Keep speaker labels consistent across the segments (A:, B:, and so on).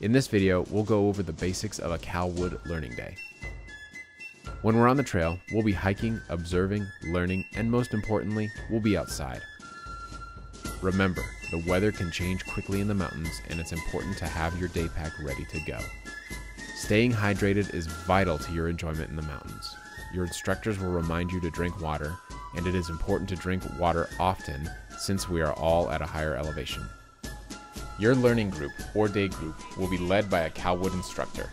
A: In this video, we'll go over the basics of a Cal-Wood Learning Day. When we're on the trail, we'll be hiking, observing, learning, and most importantly, we'll be outside. Remember, the weather can change quickly in the mountains, and it's important to have your day pack ready to go. Staying hydrated is vital to your enjoyment in the mountains. Your instructors will remind you to drink water, and it is important to drink water often since we are all at a higher elevation. Your learning group or day group will be led by a Cal-Wood instructor.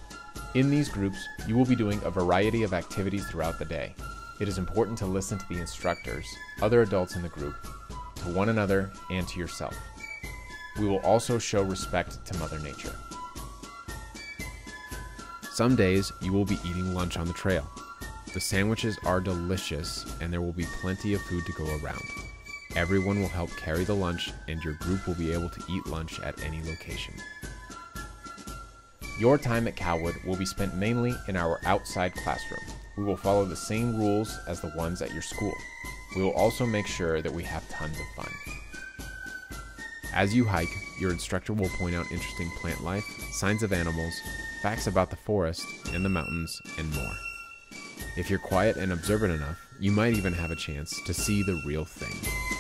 A: In these groups, you will be doing a variety of activities throughout the day. It is important to listen to the instructors, other adults in the group, to one another, and to yourself. We will also show respect to Mother Nature. Some days you will be eating lunch on the trail. The sandwiches are delicious and there will be plenty of food to go around. Everyone will help carry the lunch and your group will be able to eat lunch at any location. Your time at Cal-Wood will be spent mainly in our outside classroom. We will follow the same rules as the ones at your school. We will also make sure that we have tons of fun. As you hike, your instructor will point out interesting plant life, signs of animals, facts about the forest and the mountains, and more. If you're quiet and observant enough, you might even have a chance to see the real thing.